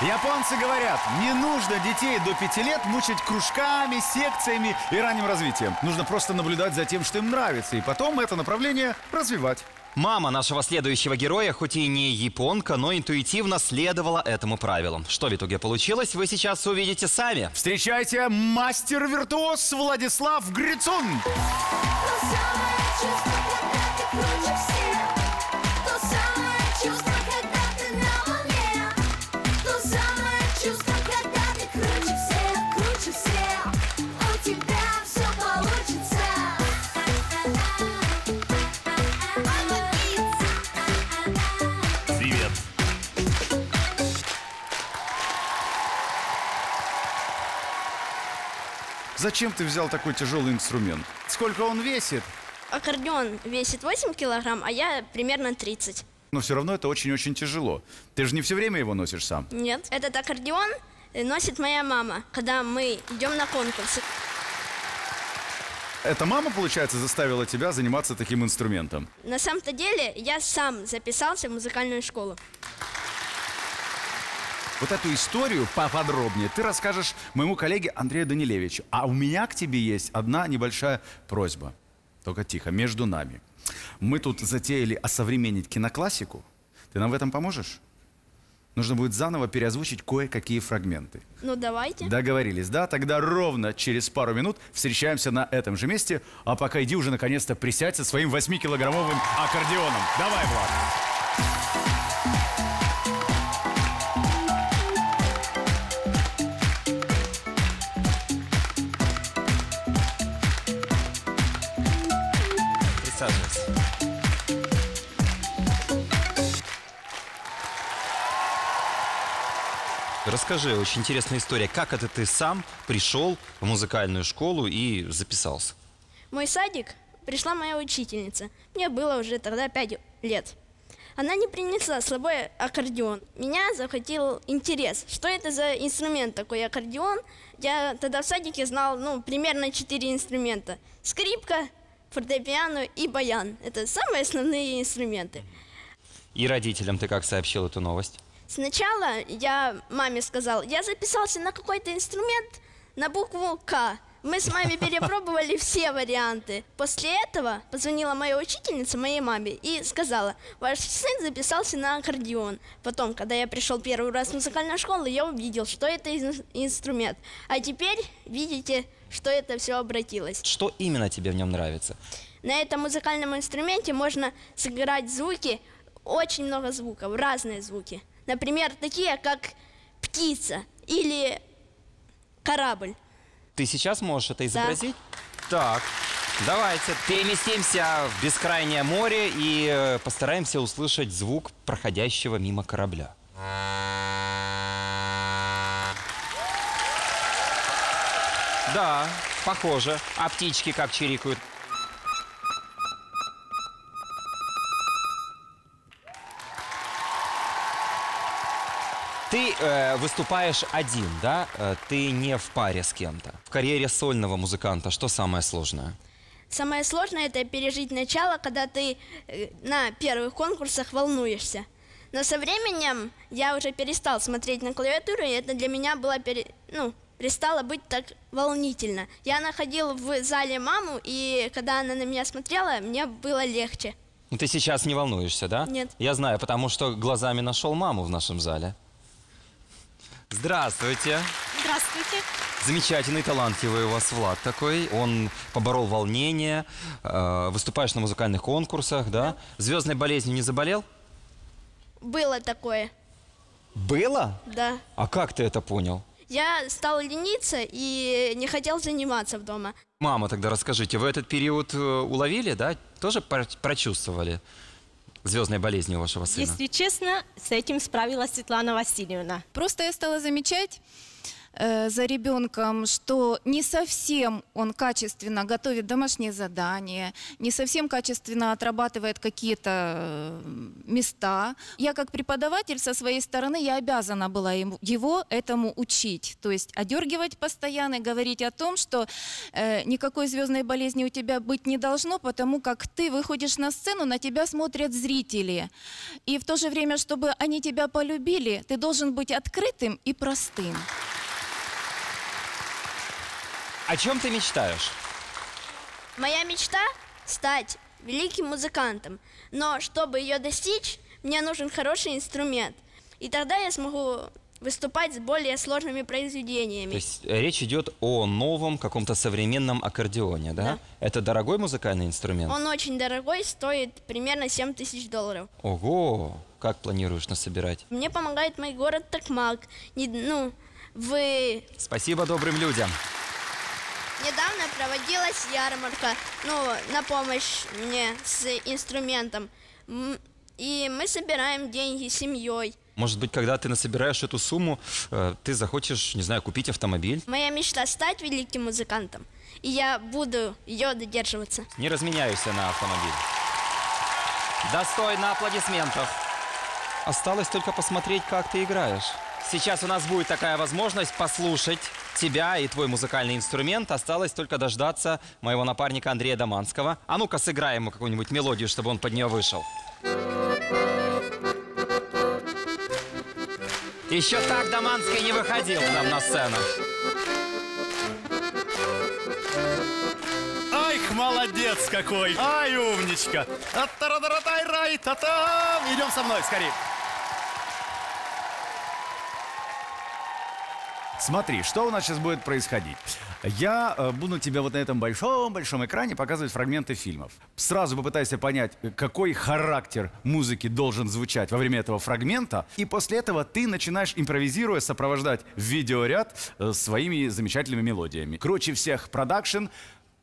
Японцы говорят, не нужно детей до пяти лет мучить кружками, секциями и ранним развитием. Нужно просто наблюдать за тем, что им нравится, и потом это направление развивать. Мама нашего следующего героя, хоть и не японка, но интуитивно следовала этому правилу. Что в итоге получилось, вы сейчас увидите сами. Встречайте мастер-виртуоз Владислав Грицун. Чувство, когда ты Зачем ты взял такой тяжелый инструмент? Сколько он весит? Аккордеон весит 8 килограмм, а я примерно 30. Но все равно это очень-очень тяжело. Ты же не все время его носишь сам. Нет. Этот аккордеон э, носит моя мама, когда мы идем на конкурсы. Эта мама, получается, заставила тебя заниматься таким инструментом. На самом-то деле я сам записался в музыкальную школу. Вот эту историю поподробнее ты расскажешь моему коллеге Андрею Данилевичу. А у меня к тебе есть одна небольшая просьба. Только тихо, между нами. Мы тут затеяли осовременить киноклассику. Ты нам в этом поможешь? Нужно будет заново переозвучить кое-какие фрагменты. Ну давайте. Договорились, да? Тогда ровно через пару минут встречаемся на этом же месте. А пока иди уже наконец-то присядь со своим 8-килограммовым аккордеоном. Давай, Влад. Присаживайся. Расскажи, очень интересная история. Как это ты сам пришел в музыкальную школу и записался? Мой садик пришла моя учительница. Мне было уже тогда 5 лет. Она не принесла с собой аккордеон. Меня захватил интерес. Что это за инструмент такой аккордеон? Я тогда в садике знал, ну, примерно 4 инструмента. Скрипка, фортепиано и баян. Это самые основные инструменты. И родителям ты как сообщил эту новость? Сначала я маме сказал, я записался на какой-то инструмент на букву К. Мы с мамой перепробовали все варианты. После этого позвонила моя учительница моей маме и сказала, ваш сын записался на аккордеон. Потом, когда я пришел первый раз в музыкальную школу, я увидел, что это ин- инструмент. А теперь видите, что это все обратилось. Что именно тебе в нем нравится? На этом музыкальном инструменте можно сыграть звуки, очень много звуков, разные звуки. Например, такие, как птица или корабль. Ты сейчас можешь это изобразить? Так, давайте переместимся в бескрайнее море и э, постараемся услышать звук проходящего мимо корабля. Да, похоже. А птички как чирикают? Ты э, выступаешь один, да? Э, Ты не в паре с кем-то. В карьере сольного музыканта что самое сложное? Самое сложное это пережить начало, когда ты э, на первых конкурсах волнуешься. Но со временем я уже перестал смотреть на клавиатуру, и это для меня было пере- ну, перестало быть так волнительно. Я находил в зале маму, и когда она на меня смотрела, мне было легче. Ну, ты сейчас не волнуешься, да? Нет. Я знаю, потому что глазами нашел маму в нашем зале. Здравствуйте. Здравствуйте. Замечательный, талантливый у вас Влад такой. Он поборол волнение. э, выступаешь на музыкальных конкурсах, да? Звездной болезнью не заболел? Было такое, Было? да. А как ты это понял? Я стал лениться и не хотел заниматься в дома. Мама, тогда расскажите, вы этот период э, уловили, да? Тоже про- прочувствовали звездной болезни у вашего сына? Если честно, с этим справилась Светлана Васильевна. Просто я стала замечать, э, за ребенком, что не совсем он качественно готовит домашние задания, не совсем качественно отрабатывает какие-то э, места. Я как преподаватель со своей стороны, я обязана была ему- его этому учить. То есть одергивать постоянно, и говорить о том, что э, никакой звездной болезни у тебя быть не должно, потому как ты выходишь на сцену, на тебя смотрят зрители. И в то же время, чтобы они тебя полюбили, ты должен быть открытым и простым. О чем ты мечтаешь? Моя мечта – стать великим музыкантом. Но чтобы ее достичь, мне нужен хороший инструмент. И тогда я смогу выступать с более сложными произведениями. То есть э, речь идет о новом каком-то современном аккордеоне, да? Да. Это дорогой музыкальный инструмент? Он очень дорогой, стоит примерно 7 тысяч долларов. Ого! Как планируешь насобирать? Мне помогает мой город Токмак. Ну, в... Спасибо добрым людям. Недавно проводилась ярмарка, ну, на помощь мне с инструментом. И мы собираем деньги семьей. Может быть, когда ты насобираешь эту сумму, э, ты захочешь, не знаю, купить автомобиль? Моя мечта стать великим музыкантом. И я буду ее додерживаться. Не разменяйся на автомобиль. Достойно аплодисментов. Осталось только посмотреть, как ты играешь. Сейчас у нас будет такая возможность послушать тебя и твой музыкальный инструмент. Осталось только дождаться моего напарника Андрея Доманского. А ну-ка, сыграй ему какую-нибудь мелодию, чтобы он под нее вышел. Еще так Доманский не выходил к нам на сцену. Ай, молодец какой! Ай, умничка! Ат-тара-тара-тай-рай, та-та! Идем со мной, скорее! Смотри, что у нас сейчас будет происходить. Я э, буду тебе вот на этом большом-большом экране показывать фрагменты фильмов. Сразу попытайся понять, э, какой характер музыки должен звучать во время этого фрагмента. И после этого ты начинаешь, импровизируя, сопровождать видеоряд э, своими замечательными мелодиями. Круче всех продакшн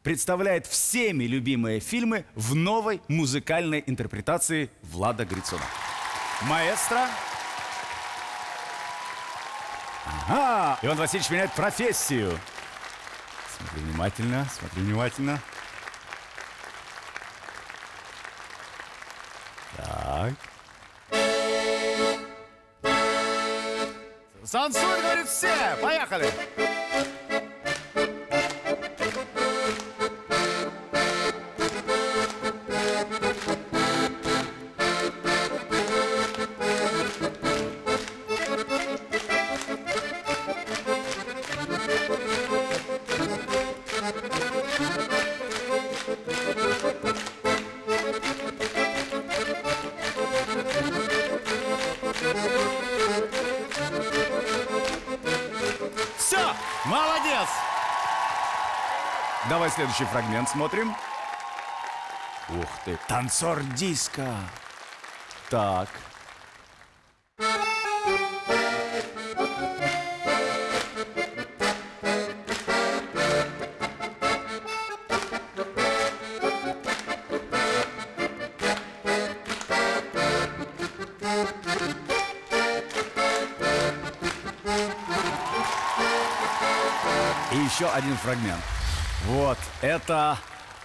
представляет всеми любимые фильмы в новой музыкальной интерпретации Влада Грицуна. Маэстро. Ага, Иван Васильевич меняет профессию. Смотри внимательно, смотри внимательно. Так. Сансур говорит все, поехали. Все, Давай следующий фрагмент смотрим. Ух ты, танцор диска. Так. И еще один фрагмент. Вот, это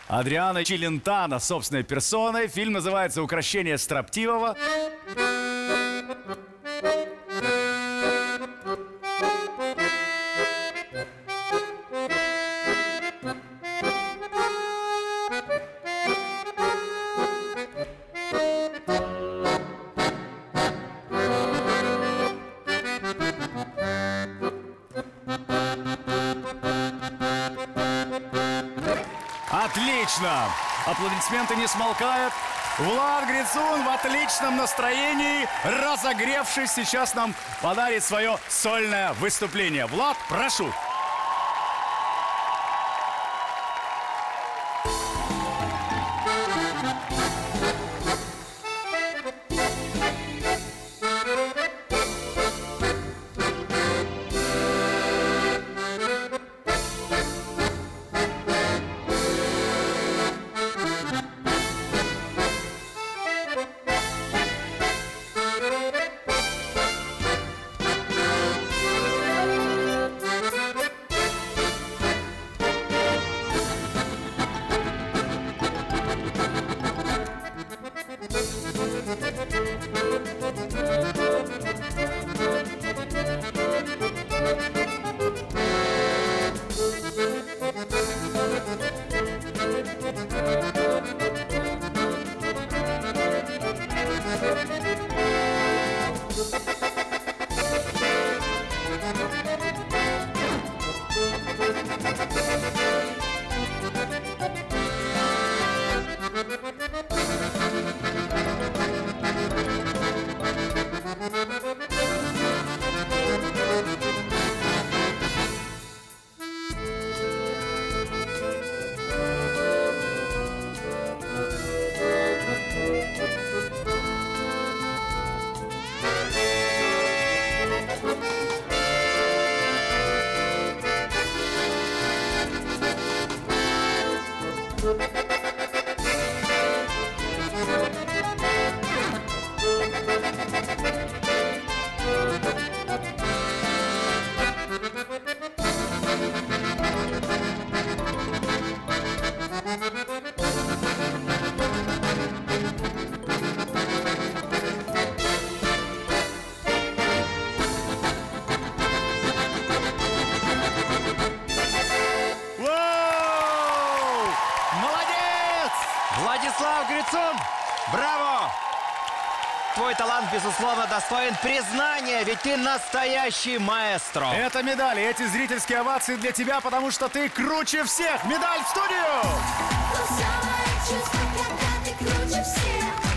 Адриана Челентано собственной персоной. Фильм называется «Укращение строптивого». Аплодисменты не смолкают. Влад Грицун в отличном настроении, разогревшись, сейчас нам подарит свое сольное выступление. Влад, прошу. Безусловно, достоин признания, ведь ты настоящий маэстро. Это медали, эти зрительские овации для тебя, потому что ты круче всех. Медаль в студию! То самое чувство, когда ты круче всех